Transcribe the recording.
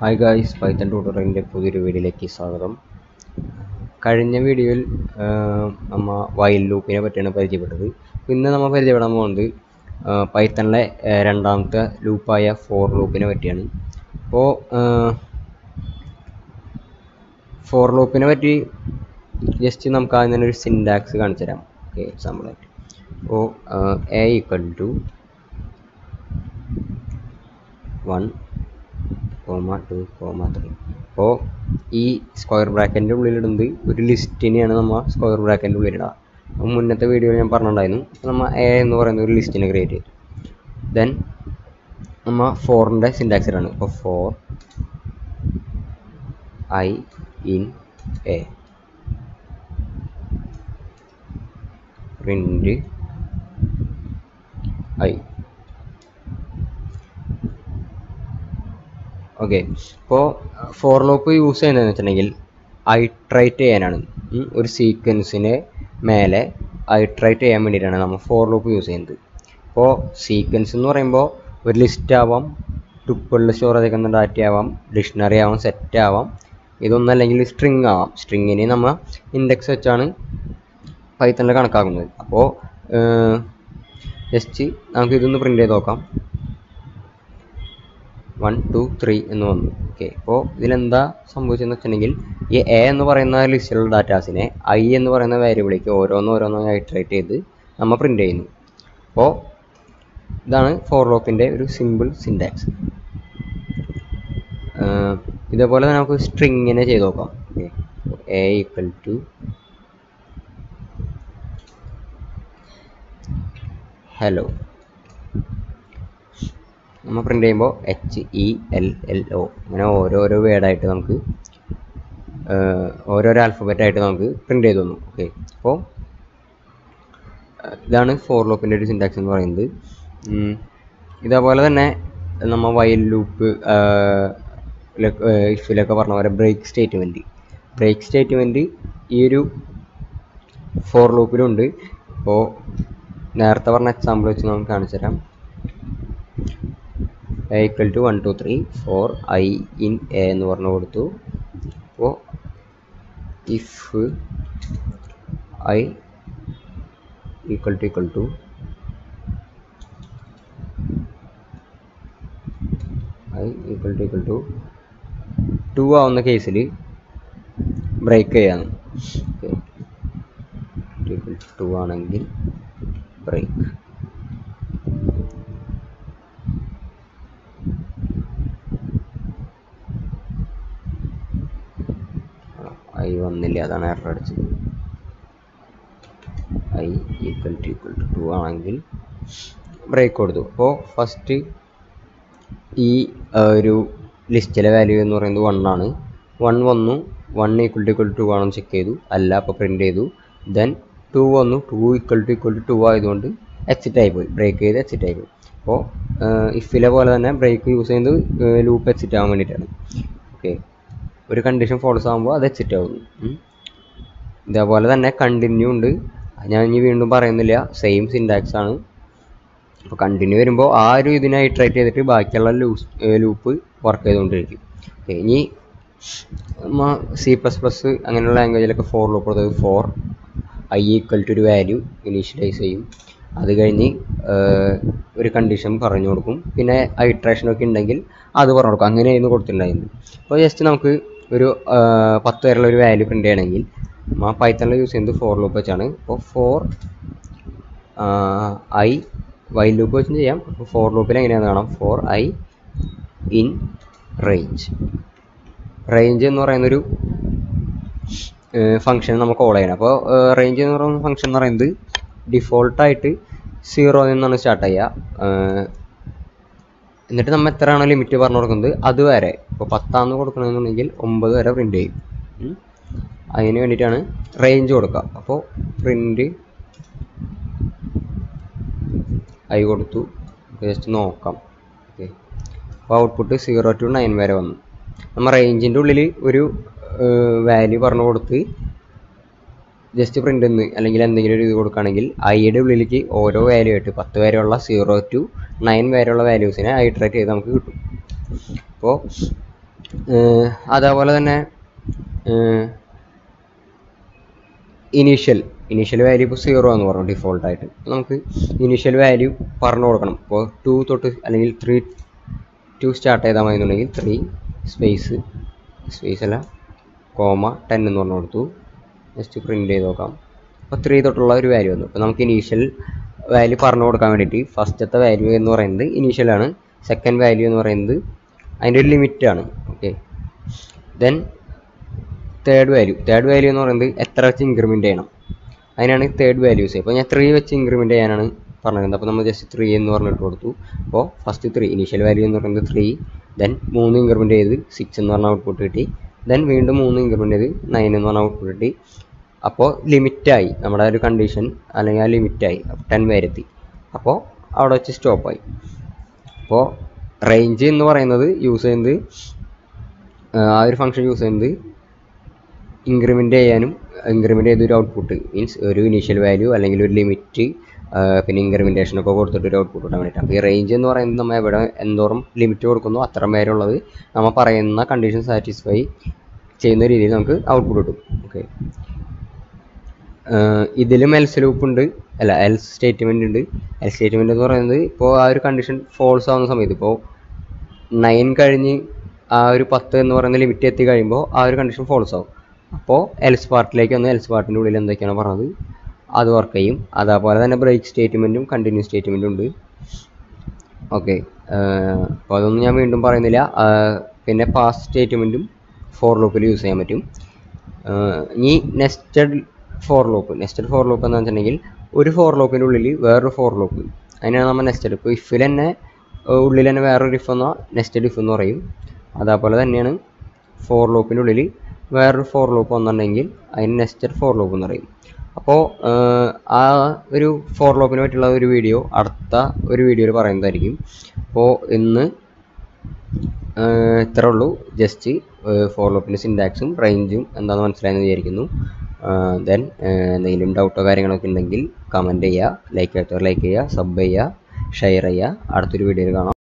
Hi guys Python ട്യൂട്ടോറിയലിന്റെ പുതിയൊരു വീഡിയോയിലേക്ക് സ്വാഗതം. കഴിഞ്ഞ വീഡിയോയിൽ നമ്മൾ വൈൽ ലൂപ്പിനെ പറ്റിയാണ് പരിചയപ്പെട്ടത്. ഇന്ന് നമ്മൾ പരിചയപ്പെടാൻ പോകുന്നത് പൈത്തണിലെ രണ്ടാമത്തെ ലൂപ്പായ ഫോർ ലൂപ്പിനെ പറ്റിയാണ്. അപ്പോൾ ഫോർ ലൂപ്പിനെ പറ്റി ജസ്റ്റ് നമുക്ക് ആദ്യം തന്നെ ഒരു സിൻഡാക്സ് കാണിച്ചു തരാം. ഓക്കെ എക്സാമ്പിളായിട്ട് അപ്പോൾ A equal to one comma two comma three അപ്പോൾ ഈ സ്ക്വയർ ബ്രാക്കറ്റിന്റെ ഉള്ളിലിടുന്നത് ഒരു ലിസ്റ്റിനെയാണ് നമ്മൾ സ്ക്വയർ ബ്രാക്കറ്റിന്റെ ഉള്ളിലിടുക അപ്പം മുന്നത്തെ വീഡിയോയിൽ ഞാൻ പറഞ്ഞിട്ടുണ്ടായിരുന്നു. നമ്മൾ എ എന്ന് പറയുന്ന ഒരു ലിസ്റ്റിനെ ക്രിയേറ്റ് ചെയ്തു. ദെൻ നമ്മൾ ഫോറിന്റെ സിന്റാക്സ് ഇടാണ്. അപ്പോൾ for I in A print I okay ഇപ്പോൾ ഫോർ ലൂപ്പ് യൂസ് ചെയ്യുന്നതെന്ന് വെച്ചിട്ടുണ്ടെങ്കിൽ ഐട്രേറ്റ് ചെയ്യാനാണ്. ഒരു സീക്വൻസിന് മേലെ ഐട്രേറ്റ് ചെയ്യാൻ വേണ്ടിയിട്ടാണ് നമ്മൾ ഫോർ ലൂപ്പ് യൂസ് ചെയ്യുന്നത്. ഇപ്പോൾ സീക്വൻസ് എന്ന് പറയുമ്പോൾ ഒരു ലിസ്റ്റ് ആവാം ട്രിപ്പിളിൽ സ്റ്റോർ ചെയ്തിരിക്കുന്ന ഡാറ്റ ആവാം ഡിക്ഷണറി ആവാം സെറ്റ് ആവാം. ഇതൊന്നല്ലെങ്കിൽ സ്ട്രിങ് ആവാം. സ്ട്രിങ്ങിനെ നമ്മൾ ഇൻഡെക്സ് വെച്ചാണ് പൈത്തണിൽ കണക്കാക്കുന്നത്. അപ്പോൾ ജസ്റ്റ് നമുക്ക് ഇതൊന്ന് പ്രിന്റ് ചെയ്ത് നോക്കാം. വൺ ടു ത്രീ എന്ന് വന്നു. ഓക്കെ അപ്പോൾ ഇതിലെന്താ സംഭവിച്ചതെന്ന് വെച്ചിട്ടുണ്ടെങ്കിൽ ഈ എ എന്ന് പറയുന്ന ലിസ്റ്റിലുള്ള ഡാറ്റാസിനെ ഐ എന്ന് പറയുന്ന വേരിയബിളിലേക്ക് ഓരോന്ന് ഓരോന്നായി ഐട്രേറ്റ് ചെയ്ത് നമ്മൾ പ്രിന്റ് ചെയ്യുന്നു. അപ്പോൾ ഇതാണ് ഫോർ ലോപ്പിന്റെ ഒരു സിമ്പിൾ സിൻടാക്സ് ഇതേപോലെ തന്നെ നമുക്ക് സ്ട്രിങ്ങിനെ ചെയ്ത് നോക്കാം. Okay A equal to hello നമ്മൾ പ്രിന്റ് ചെയ്യുമ്പോൾ H E L L O അങ്ങനെ ഓരോരോ വേർഡായിട്ട് നമുക്ക് ഓരോരോ ആൽഫബറ്റായിട്ട് നമുക്ക് പ്രിന്റ് ചെയ്ത് തന്നു. ഓക്കെ അപ്പോൾ ഇതാണ് ഫോർ ലോപ്പിന്റെ ഒരു സിന്റാക്സ് എന്ന് പറയുന്നത്. ഇതേപോലെ തന്നെ നമ്മൾ വൈൽ ലൂപ്പ് ഇഫിലൊക്കെ പറഞ്ഞ പോലെ ബ്രേക്ക് സ്റ്റേറ്റ്മെന്റ് ബ്രേക്ക് സ്റ്റേറ്റ്മെന്റ് ഈ ഒരു ഫോർ ലൂപ്പിലുണ്ട് അപ്പോൾ നേരത്തെ പറഞ്ഞ എക്സാമ്പിൾ വെച്ച് നമുക്ക് കാണിച്ചു തരാം. Equal to one two three four I in A എന്ന് പറഞ്ഞു കൊടുത്തു. അപ്പോൾ if I equal to equal to I equal to equal to two ആവുന്ന കേസിൽ ബ്രേക്ക് ചെയ്യാണ്. ടു ആണെങ്കിൽ ബ്രേക്ക് ഐ വന്നില്ല. അതാണ് എറർ അടിച്ചത്. I equal to equal to two ആണെങ്കിൽ ബ്രേക്ക് കൊടുത്തു. അപ്പോൾ ഫസ്റ്റ് ഈ ഒരു ലിസ്റ്റിലെ വാല്യൂ എന്ന് പറയുന്നത് വൺ ആണ്. വൺ വന്നു. One equal to equal to ആണെന്ന് ചെക്ക് ചെയ്തു. അല്ല അപ്പോൾ പ്രിന്റ് ചെയ്തു. ദെൻ ടു വന്നു. Two equal to equal to two ആയതുകൊണ്ട് എക്സിറ്റ് ആയിപ്പോയി ബ്രേക്ക് ചെയ്ത് എക്സിറ്റ് ആയിപ്പോയി അപ്പോൾ ഇഫിലെ പോലെ തന്നെ ബ്രേക്ക് യൂസ് ചെയ്യുന്നത് ലൂപ്പ് എക്സിറ്റ് ആവാൻ വേണ്ടിയിട്ടാണ്. ഓക്കെ ഒരു കണ്ടീഷൻ ഫോൾസ് ആകുമ്പോൾ അത് എക്സിറ്റ് ആവുന്നു ഇതേപോലെ തന്നെ കണ്ടിന്യൂ ഉണ്ട്. ഞാൻ ഇനി വീണ്ടും പറയുന്നില്ല. സെയിം സിൻഡാക്സ് ആണ്. അപ്പോൾ കണ്ടിന്യൂ വരുമ്പോൾ ആ ഒരു ഇതിനെ ഇട്രേറ്റ് ചെയ്തിട്ട് ബാക്കിയുള്ള ലൂസ് ലൂപ്പ് വർക്ക് ചെയ്തുകൊണ്ടിരിക്കും ഇനി സി പ്ലസ് പ്ലസ് അങ്ങനെയുള്ള ലാംഗ്വേജിലൊക്കെ ഫോർ ലൂപ്പ് കൊടുത്തത് ഫോർ ഐ ഈക്വൽ ടു ഒരു വാല്യൂ ഇനീഷ്യലൈസ് ചെയ്യും. അത് കഴിഞ്ഞ് ഒരു കണ്ടീഷൻ പറഞ്ഞു കൊടുക്കും. പിന്നെ ഐട്രേഷനൊക്കെ ഉണ്ടെങ്കിൽ അത് പറഞ്ഞു കൊടുക്കും. അങ്ങനെയായിരുന്നു കൊടുത്തിട്ടുണ്ടായിരുന്നു അപ്പോൾ ജസ്റ്റ് നമുക്ക് ഒരു പത്ത് വരെയുള്ള ഒരു വാല്യൂ പ്രിന്റ് ചെയ്യണമെങ്കിൽ ആ പൈത്തണിൽ യൂസ് ചെയ്യുന്നത് ഫോർ ലൂപ്പ് വെച്ചാണ്. അപ്പോൾ ഫോർ ഐ വൈ ലൂപ്പ് വെച്ചും ചെയ്യാം. അപ്പോൾ ഫോർ ലൂപ്പിൽ എങ്ങനെയാണെന്ന് കാണാം. For I in range range എന്ന് പറയുന്നൊരു ഫംഗ്ഷൻ നമ്മൾ കോൾ ചെയ്യണം അപ്പോൾ റേഞ്ച് എന്ന് പറയുന്ന ഫംഗ്ഷൻ എന്ന് പറയുന്നത് ഡിഫോൾട്ടായിട്ട് സീറോ നിന്നാണ് സ്റ്റാർട്ട് ചെയ്യുക. എന്നിട്ട് നമ്മൾ എത്രയാണ് ലിമിറ്റ് പറഞ്ഞു കൊടുക്കുന്നത്? അതുവരെ ഇപ്പോൾ പത്താന്ന് കൊടുക്കണമെന്നുണ്ടെങ്കിൽ ഒമ്പത് വരെ പ്രിന്റ് ചെയ്യും. അതിന് വേണ്ടിയിട്ടാണ് റേഞ്ച് കൊടുക്കുക. അപ്പോൾ പ്രിന്റ് ഐ കൊടുത്തു. ജസ്റ്റ് നോക്കാം. ഓക്കെ അപ്പോൾ ഔട്ട്പുട്ട് സീറോ ടു നയൻ വരെ വന്നു. നമ്മൾ റേഞ്ചിന്റെ ഉള്ളിൽ ഒരു വാല്യൂ പറഞ്ഞു കൊടുത്ത് ജസ്റ്റ് പ്രിന്റ് ഒന്ന് അല്ലെങ്കിൽ എന്തെങ്കിലും ഒരു ഇത് കൊടുക്കുകയാണെങ്കിൽ ഐയുടെ ഉള്ളിലേക്ക് ഓരോ വാല്യൂ ആയിട്ട് പത്ത് വരെയുള്ള സീറോ ടു നയൻ വരെയുള്ള വാല്യൂസിനെ ഐട്രേറ്റ് ചെയ്ത് നമുക്ക് കിട്ടും. അപ്പോൾ അതേപോലെ തന്നെ ഇനീഷ്യൽ ഇനീഷ്യൽ വാല്യൂ ഇപ്പോൾ സീറോ എന്ന് പറഞ്ഞു ഡിഫോൾട്ടായിട്ട് നമുക്ക് ഇനീഷ്യൽ വാല്യൂ പറഞ്ഞു കൊടുക്കണം. ഇപ്പോൾ ടു തൊട്ട് അല്ലെങ്കിൽ ത്രീ ടു സ്റ്റാർട്ട് ചെയ്താൽ മതി എന്നുണ്ടെങ്കിൽ ത്രീ സ്പേസ് സ്പേസ് അല്ല കോമ ടെൻ എന്ന് പറഞ്ഞു കൊടുത്തു. ജസ്റ്റ് പ്രിന്റ് ചെയ്ത് നോക്കാം. അപ്പോൾ ത്രീ തൊട്ടുള്ള ഒരു വാല്യൂ വന്നു. അപ്പോൾ നമുക്ക് ഇനീഷ്യൽ വാല്യൂ പറഞ്ഞു കൊടുക്കാൻ വേണ്ടിയിട്ട് ഫസ്റ്റത്തെ വാല്യൂ എന്ന് പറയുന്നത് ഇനീഷ്യലാണ് സെക്കൻഡ് വാല്യൂ എന്ന് പറയുന്നത് അതിന്റെ ഒരു ലിമിറ്റാണ് okay then third value third value എന്ന് പറയുന്നത് എത്ര വെച്ച് ഇൻക്രിമെന്റ് ചെയ്യണം? അതിനാണ് തേർഡ് വാല്യൂസ് അപ്പോൾ ഞാൻ ത്രീ വെച്ച് ഇൻക്രിമെന്റ് ചെയ്യാനാണ് പറഞ്ഞത് അപ്പോൾ നമ്മൾ ജസ്റ്റ് ത്രീ എന്ന് പറഞ്ഞിട്ട് കൊടുത്തു. അപ്പോൾ ഫസ്റ്റ് ത്രീ ഇനീഷ്യൽ വാല്യൂ എന്ന് പറയുന്നത് ത്രീ ദെൻ മൂന്ന് ഇൻക്രിമെന്റ് ചെയ്ത് സിക്സ് എന്ന് പറഞ്ഞ ഔട്ട്പുട്ട് കിട്ടി. ദെൻ വീണ്ടും മൂന്ന് ഇൻക്രിമെന്റ് ചെയ്ത് നയൻ എന്ന് പറഞ്ഞ ഔട്ട്പുട്ട് കിട്ടി. അപ്പോൾ ലിമിറ്റായി നമ്മുടെ ഒരു കണ്ടീഷൻ അല്ലെങ്കിൽ ആ ലിമിറ്റായി ടെൻ വരെ എത്തി അപ്പോൾ അവിടെ വെച്ച് സ്റ്റോപ്പായി അപ്പോൾ റേഞ്ച് എന്ന് പറയുന്നത് യൂസ് ചെയ്യുന്നത് ആ ഒരു ഫംഗ്ഷൻ യൂസ് ചെയ്യുന്നത് ഇൻക്രിമെന്റ് ചെയ്യാനും ഇൻക്രിമെന്റ് ചെയ്തൊരു ഔട്ട്പുട്ട് മീൻസ് ഒരു ഇനീഷ്യൽ വാല്യൂ അല്ലെങ്കിൽ ഒരു ലിമിറ്റ് പിന്നെ ഇൻക്രിമെന്റേഷൻ ഒക്കെ കൊടുത്തിട്ട് ഒരു ഔട്ട്പുട്ട് കിട്ടാൻ വേണ്ടിയിട്ട് അപ്പോൾ ഈ റേഞ്ച് എന്ന് പറയുന്നത് നമ്മൾ എവിടെ എന്തോറും ലിമിറ്റ് കൊടുക്കുന്നു അത്ര പേരുള്ളത് നമ്മൾ പറയുന്ന കണ്ടീഷൻ സാറ്റിസ്ഫൈ ചെയ്യുന്ന രീതിയിൽ നമുക്ക് ഔട്ട്പുട്ട് കിട്ടും. ഓക്കെ ഇതിലും എൽസ് ലൂപ്പ് ഉണ്ട്. അല്ല എൽസ് സ്റ്റേറ്റ്മെന്റ് ഉണ്ട്. എൽസ് സ്റ്റേറ്റ്മെന്റ് എന്ന് പറയുന്നത് ഇപ്പോൾ ആ ഒരു കണ്ടീഷൻ ഫോൾസ് ആവുന്ന സമയത്ത് ഇപ്പോൾ നയൻ കഴിഞ്ഞ് ആ ഒരു പത്ത് എന്ന് പറയുന്ന ലിമിറ്റ് എത്തി കഴിയുമ്പോൾ ആ ഒരു കണ്ടീഷൻ ഫോൾസ് ആവും. അപ്പോൾ എൽസ് പാർട്ടിലേക്ക് വന്ന് എൽസ് പാർട്ടിന്റെ ഉള്ളിൽ എന്തൊക്കെയാണ് പറഞ്ഞത്? അത് വർക്ക് ചെയ്യും. അതേപോലെ തന്നെ ബ്രേക്ക് സ്റ്റേറ്റ്മെന്റും കണ്ടിന്യൂ സ്റ്റേറ്റ്മെന്റും ഉണ്ട്. ഓക്കെ അപ്പോൾ അതൊന്നും ഞാൻ വീണ്ടും പറയുന്നില്ല. പിന്നെ പാസ് സ്റ്റേറ്റ്മെന്റും ഫോർ ലൂപ്പിൽ യൂസ് ചെയ്യാൻ പറ്റും. ഇനി nested for loop nested for loop എന്ന് വെച്ചിട്ടുണ്ടെങ്കിൽ ഒരു ഫോർ ലൂപ്പിന്റെ ഉള്ളിൽ വേറൊരു ഫോർ ലൂപ്പ് അതിനാണ് നമ്മൾ നെസ്റ്റഡ് ഇപ്പോൾ ഇഫിൽ തന്നെ ഉള്ളിൽ തന്നെ വേറൊരു ഇഫ് എന്നാൽ നെസ്റ്റഡ് ഇഫ് എന്ന് പറയും. അതേപോലെ തന്നെയാണ് ഫോർ ലൂപ്പിന്റെ ഉള്ളിൽ വേറൊരു ഫോർ ലൂപ്പ് വന്നിട്ടുണ്ടെങ്കിൽ അതിന് നെസ്റ്റഡ് ഫോർ ലൂപ്പ് എന്ന് പറയും. അപ്പോൾ ആ ഒരു ഫോർ ലൂപ്പിനെ പറ്റിയുള്ള ഒരു വീഡിയോ അടുത്ത ഒരു വീഡിയോയിൽ പറയുന്നതായിരിക്കും. അപ്പോൾ ഇന്ന് ഇത്രേ ഉള്ളൂ. ജസ്റ്റ് ഫോർ ലോപ്പിന്റെ സിൻഡാക്സും റേഞ്ചും എന്താണെന്ന് മനസ്സിലായെന്ന് വിചാരിക്കുന്നു. ദെൻ എന്തെങ്കിലും ഡൗട്ടോ കാര്യങ്ങളൊക്കെ ഉണ്ടെങ്കിൽ കമന്റ് ചെയ്യുക ലൈക്ക് ചെയ്യാത്തവർ ലൈക്ക് ചെയ്യുക സബ് ചെയ്യുക ഷെയർ ചെയ്യുക. അടുത്തൊരു വീഡിയോയിൽ കാണാം.